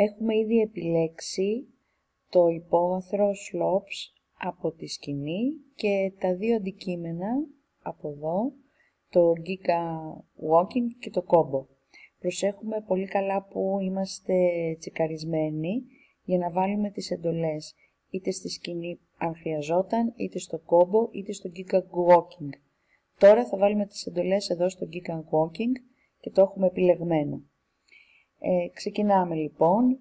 Έχουμε ήδη επιλέξει το υπόβαθρο slopes από τη σκηνή και τα δύο αντικείμενα από εδώ, το Giga Walking και το Combo. Προσέχουμε πολύ καλά που είμαστε τσικαρισμένοι για να βάλουμε τις εντολές είτε στη σκηνή αν χρειαζόταν, είτε στο Combo, είτε στο Giga Walking. Τώρα θα βάλουμε τις εντολές εδώ στο Giga Walking και το έχουμε επιλεγμένο. Ε, ξεκινάμε λοιπόν,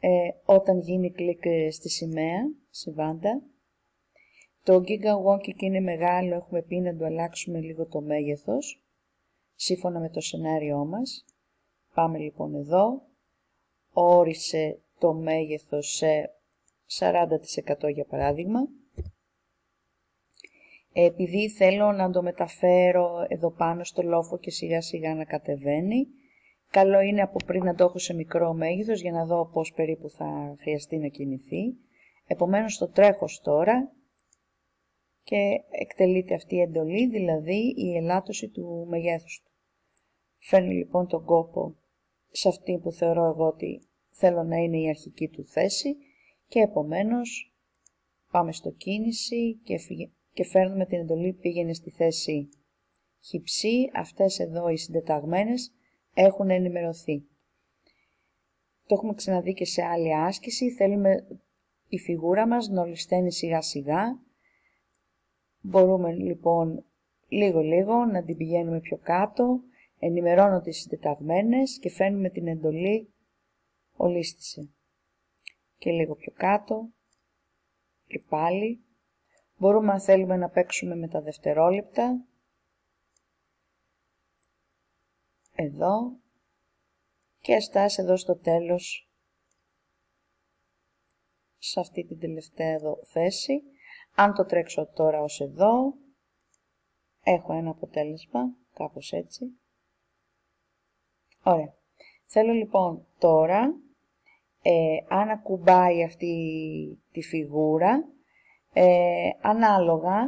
ε, όταν γίνει κλικ ε, στη σημαία, στη βάντα. Το Giga Walking είναι μεγάλο, έχουμε πει να του αλλάξουμε λίγο το μέγεθος, σύμφωνα με το σενάριό μας. Πάμε λοιπόν εδώ, όρισε το μέγεθος σε 40% για παράδειγμα. Επειδή θέλω να το μεταφέρω εδώ πάνω στο λόφο και σιγά σιγά να κατεβαίνει, καλό είναι από πριν να το έχω σε μικρό μέγεθος για να δω πώς περίπου θα χρειαστεί να κινηθεί. Επομένως το τρέχω τώρα και εκτελείται αυτή η εντολή, δηλαδή η ελάττωση του μεγέθους του. Φέρνει λοιπόν τον κόπο σε αυτή που θεωρώ εγώ ότι θέλω να είναι η αρχική του θέση και επομένως πάμε στο κίνηση και, και φέρνουμε την εντολή πήγαινε στη θέση χυψή. Αυτές εδώ οι συντεταγμένες έχουν ενημερωθεί. Το έχουμε ξαναδεί και σε άλλη άσκηση. Θέλουμε η φιγούρα μας να ολισθαίνει σιγά σιγά. Μπορούμε λοιπόν λίγο λίγο να την πηγαίνουμε πιο κάτω. Ενημερώνω τις συντεταγμένες και φέρνουμε την εντολή ολίσθησε και λίγο πιο κάτω και πάλι. Μπορούμε αν θέλουμε να παίξουμε με τα δευτερόλεπτα. Εδώ και αστάς εδώ στο τέλος σε αυτή την τελευταία εδώ θέση. Αν το τρέξω τώρα ως εδώ, έχω ένα αποτέλεσμα, κάπως έτσι. Ωραία. Θέλω λοιπόν τώρα ε, αν ακουμπάει αυτή τη φιγούρα, ε, ανάλογα,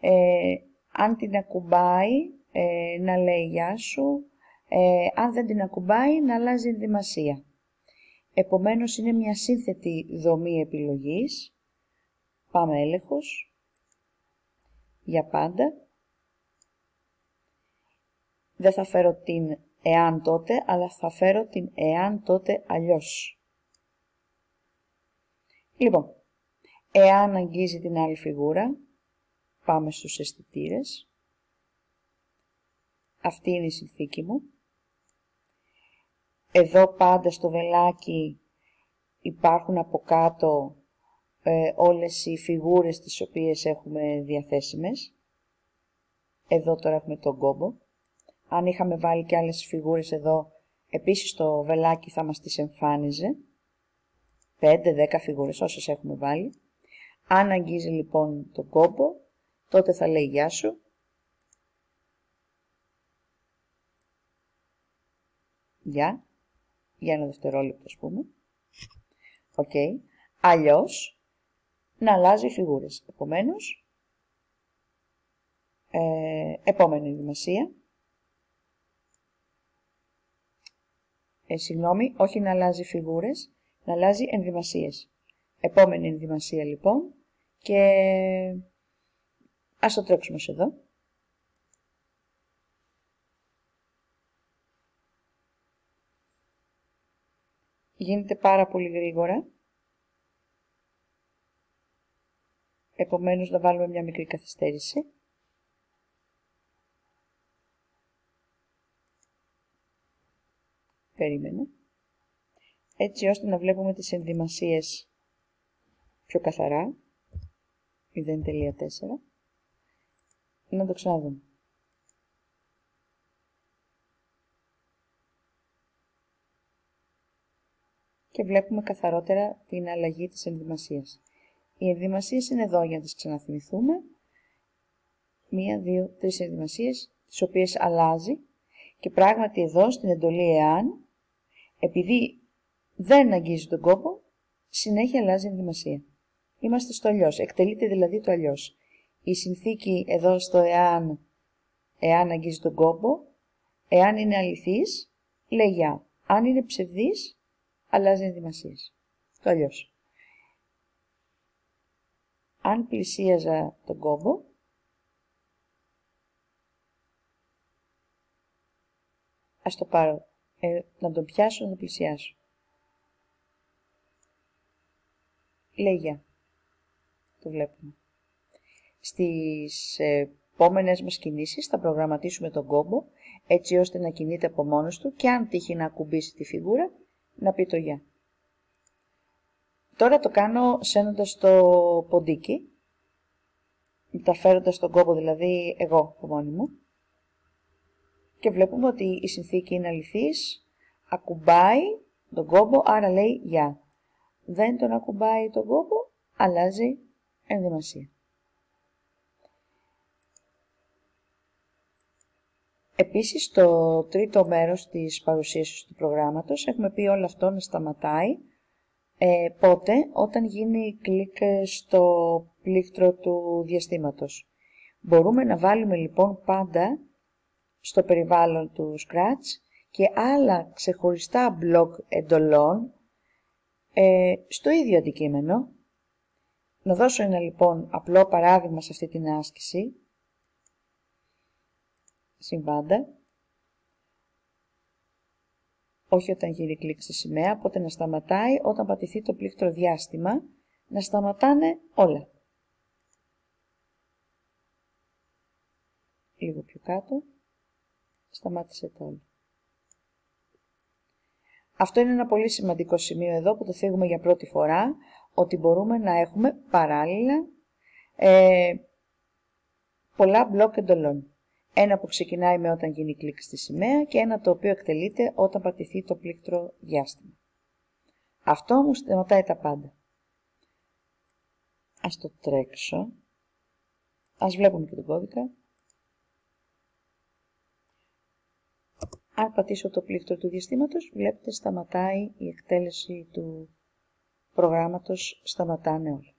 ε, αν την ακουμπάει ε, να λέει γεια σου, ε, αν δεν την ακουμπάει να αλλάζει ενδυμασία. Επομένως είναι μια σύνθετη δομή επιλογής. Πάμε έλεγχος. Για πάντα. Δεν θα φέρω την εάν τότε, αλλά θα φέρω την εάν τότε αλλιώς. Λοιπόν, εάν αγγίζει την άλλη φιγούρα, πάμε στους αισθητήρες. Αυτή είναι η συνθήκη μου. Εδώ πάντα στο βελάκι υπάρχουν από κάτω ε, όλες οι φιγούρες τις οποίες έχουμε διαθέσιμες. Εδώ τώρα έχουμε τον κόμπο. Αν είχαμε βάλει και άλλες φιγούρες εδώ, επίσης το βελάκι θα μας τις εμφάνιζε. 5-10 φιγούρες όσες έχουμε βάλει. Αν αγγίζει λοιπόν το κόμπο, τότε θα λέει γεια σου. Γεια. Για ένα δευτερόλεπτο ας πούμε. OK. Okay. Αλλιώς, να αλλάζει φιγούρες. Επομένως, ε, επόμενη δημασία. Ε, συγγνώμη, όχι να αλλάζει φιγούρες, να αλλάζει ενδυμασίες. Επόμενη ενδυμασία λοιπόν και ας το τρέξουμε σε εδώ. Γίνεται πάρα πολύ γρήγορα. Επομένως να βάλουμε μια μικρή καθυστέρηση. Περίμενε έτσι ώστε να βλέπουμε τις ενδυμασίες πιο καθαρά. 0.4. Να το ξαναδούμε. Και βλέπουμε καθαρότερα την αλλαγή της ενδυμασίας. Οι ενδυμασίες είναι εδώ για να τις ξαναθυμηθούμε. Μία, δύο, τρεις ενδυμασίες, τις οποίες αλλάζει. Και πράγματι εδώ στην εντολή εάν, επειδή δεν αγγίζει τον κόπο, συνέχεια αλλάζει ενδυμασία. Είμαστε στο αλλιώς. Εκτελείται δηλαδή το αλλιώς. Η συνθήκη εδώ στο εάν, εάν αγγίζει τον κόπο, εάν είναι αληθής, λέει για. Αν είναι ψευδής, αλλάζει ενδυμασίες. Το αλλιώς. Αν πλησίαζα τον κόμπο, ας το πάρω, ε, να τον πιάσω, να τον πλησιάσω. Λέει γεια. Το βλέπουμε. Στις επόμενες μας κινήσεις θα προγραμματίσουμε τον κόμπο έτσι ώστε να κινείται από μόνος του και αν τύχει να ακουμπήσει τη φιγούρα να πει το γεια. Τώρα το κάνω σένοντας το ποντίκι, μεταφέροντας τον κόμπο δηλαδή εγώ από μόνη μου και βλέπουμε ότι η συνθήκη είναι αληθής, ακουμπάει τον κόμπο, άρα λέει γεια. Δεν τον ακουμπάει τον κόμπο, αλλάζει ενδυμασία. Επίσης, στο τρίτο μέρος της παρουσίασης του προγράμματος έχουμε πει όλο αυτό να σταματάει ε, πότε, όταν γίνει κλικ στο πλήκτρο του διαστήματος. Μπορούμε να βάλουμε λοιπόν πάντα στο περιβάλλον του Scratch και άλλα ξεχωριστά μπλοκ εντολών ε, στο ίδιο αντικείμενο. Να δώσω ένα λοιπόν απλό παράδειγμα σε αυτή την άσκηση. Συμβάντα. Όχι όταν γίνει κλικ στη σημαία, οπότε να σταματάει όταν πατηθεί το πλήκτρο διάστημα, να σταματάνε όλα. Λίγο πιο κάτω σταμάτησε το όλο. Αυτό είναι ένα πολύ σημαντικό σημείο εδώ που το θίγουμε για πρώτη φορά, ότι μπορούμε να έχουμε παράλληλα ε, πολλά μπλοκ εντολών. Ένα που ξεκινάει με όταν γίνει κλικ στη σημαία και ένα το οποίο εκτελείται όταν πατηθεί το πλήκτρο διάστημα. Αυτό μου σταματάει τα πάντα. Ας το τρέξω. Ας βλέπουμε και τον κώδικα. Αν πατήσω το πλήκτρο του διαστήματος, βλέπετε σταματάει η εκτέλεση του προγράμματος, σταματάνε όλα.